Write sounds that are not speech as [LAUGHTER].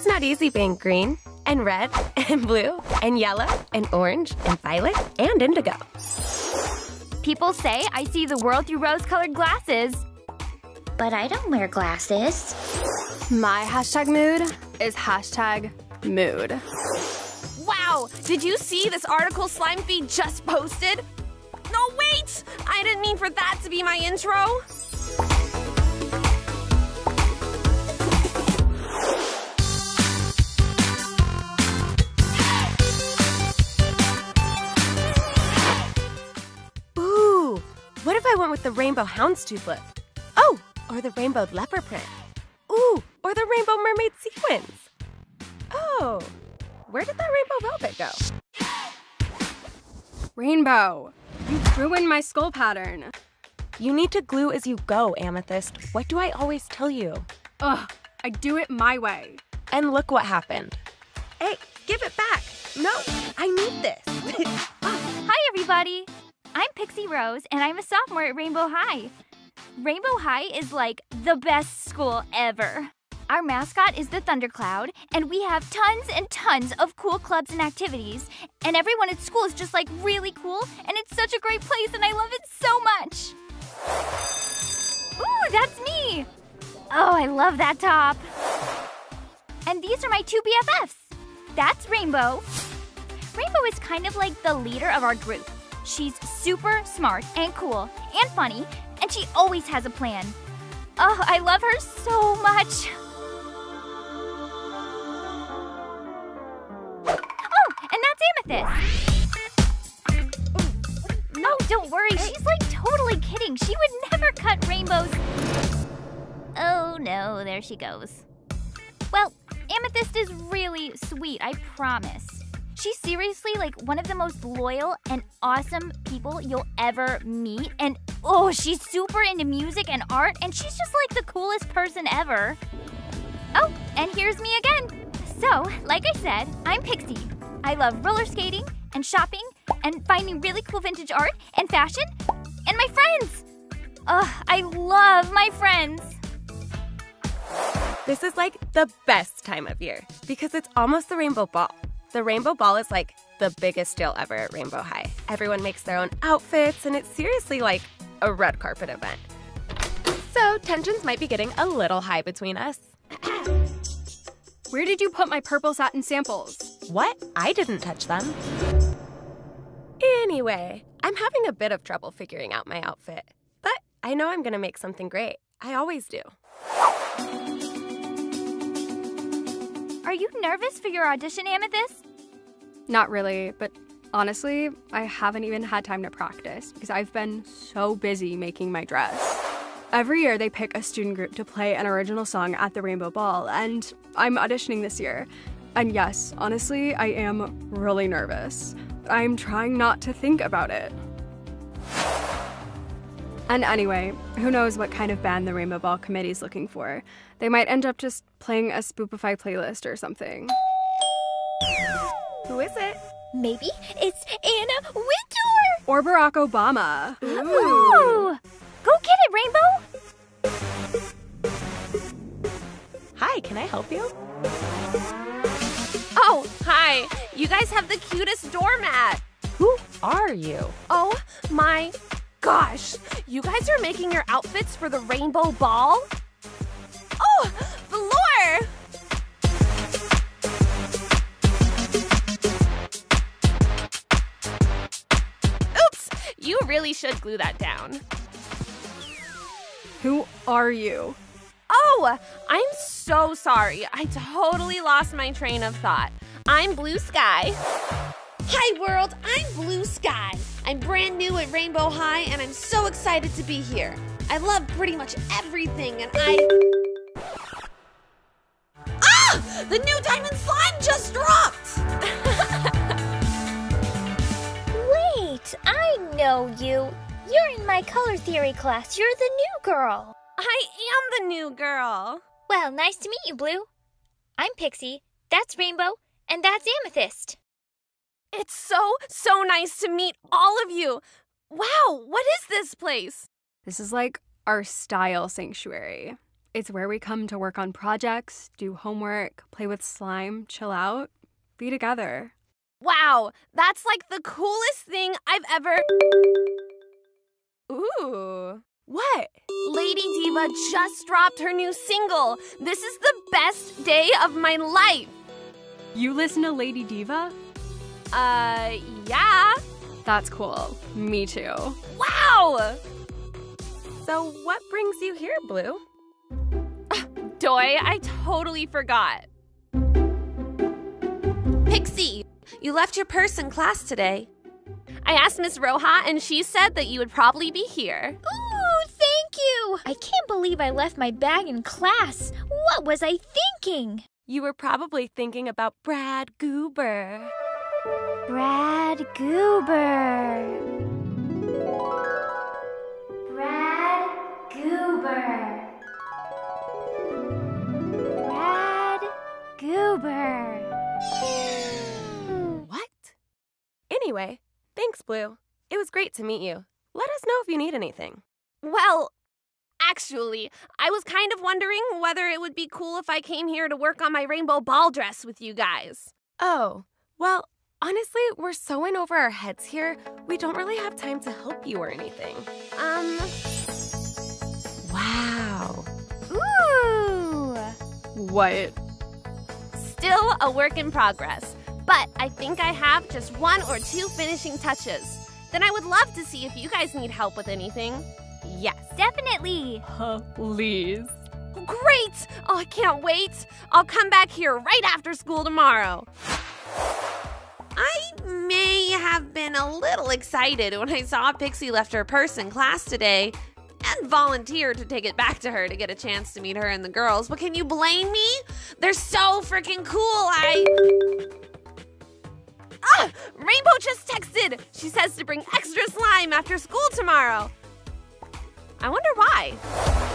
It's not easy being green, and red, and blue, and yellow, and orange, and violet, and indigo. People say I see the world through rose colored glasses. But I don't wear glasses. My hashtag mood is hashtag mood. Wow, did you see this article Slime Feed just posted? No, wait! I didn't mean for that to be my intro. The rainbow houndstooth? Oh, or the rainbow leopard print. Ooh, or the rainbow mermaid sequins. Oh, where did that rainbow velvet go? Rainbow, you ruined my skull pattern. You need to glue as you go, Amethyst. What do I always tell you? Ugh, I do it my way. And look what happened. Hey, give it back. No, I need this. [LAUGHS] Hi, everybody. I'm Pixie Rose, and I'm a sophomore at Rainbow High. Rainbow High is like the best school ever. Our mascot is the Thundercloud, and we have tons and tons of cool clubs and activities. And everyone at school is just like really cool, and it's such a great place, and I love it so much. Ooh, that's me! Oh, I love that top. And these are my two BFFs. That's Rainbow. Rainbow is kind of like the leader of our group. She's super smart and cool and funny, and she always has a plan. Oh, I love her so much. Oh, and that's Amethyst. No, don't worry. She's like totally kidding. She would never cut rainbows. Oh no, there she goes. Well, Amethyst is really sweet, I promise. She's seriously like one of the most loyal and awesome people you'll ever meet. And oh, she's super into music and art, and she's just like the coolest person ever. Oh, and here's me again. So, like I said, I'm Pixie. I love roller skating and shopping and finding really cool vintage art and fashion and my friends. Ugh, I love my friends. This is like the best time of year because it's almost the Rainbow Ball. The Rainbow Ball is like the biggest deal ever at Rainbow High. Everyone makes their own outfits, and it's seriously like a red carpet event. So tensions might be getting a little high between us. [COUGHS] Where did you put my purple satin samples? What? I didn't touch them. Anyway, I'm having a bit of trouble figuring out my outfit, but I know I'm gonna make something great. I always do. Are you nervous for your audition, Amethyst? Not really, but honestly, I haven't even had time to practice because I've been so busy making my dress. Every year, they pick a student group to play an original song at the Rainbow Ball, and I'm auditioning this year. And yes, honestly, I am really nervous. I'm trying not to think about it. And anyway, who knows what kind of band the Rainbow Ball Committee's looking for? They might end up just playing a Spoopify playlist or something. Who is it? Maybe it's Anna Wintour! Or Barack Obama. Ooh! Go get it, Rainbow! Hi, can I help you? Oh, hi. You guys have the cutest doormat. Who are you? Oh my gosh. You guys are making your outfits for the rainbow ball? Oh, velour! Oops, you really should glue that down. Who are you? Oh, I'm so sorry. I totally lost my train of thought. I'm Blue Skye. Hi, world. I'm Blue Skye. I'm brand new at Rainbow High, and I'm so excited to be here. I love pretty much everything, and I. Ah! The new diamond slime just dropped! [LAUGHS] Wait, I know you. You're in my color theory class. You're the new girl. I am the new girl. Well, nice to meet you, Blue. I'm Pixie. That's Rainbow. And that's Amethyst. It's so, so nice to meet all of you. Wow, what is this place? This is like our style sanctuary. It's where we come to work on projects, do homework, play with slime, chill out, be together. Wow, that's like the coolest thing I've ever. Ooh. What? Lady Diva just dropped her new single. This is the best day of my life. You listen to Lady Diva? Uh, yeah. That's cool. Me too. Wow! So, what brings you here, Blue? [LAUGHS] Doy, I totally forgot. Pixie, you left your purse in class today. I asked Miss Roja, and she said that you would probably be here. Ooh, thank you! I can't believe I left my bag in class. What was I thinking? You were probably thinking about Brad Goober. Brad Goober. Brad Goober. Brad Goober. What? Anyway, thanks, Blue. It was great to meet you. Let us know if you need anything. Well, actually, I was kind of wondering whether it would be cool if I came here to work on my rainbow ball dress with you guys. Oh, well, honestly, we're so in over our heads here, we don't really have time to help you or anything. Um, Wow. ooh. What? Still a work in progress, but I think I have just one or two finishing touches. Then I would love to see if you guys need help with anything. Yes. Definitely. Please. Great! Oh, I can't wait. I'll come back here right after school tomorrow. I may have been a little excited when I saw Pixie left her purse in class today and volunteered to take it back to her to get a chance to meet her and the girls. But can you blame me? They're so freaking cool. I. Ah! Rainbow just texted. She says to bring extra slime after school tomorrow. I wonder why.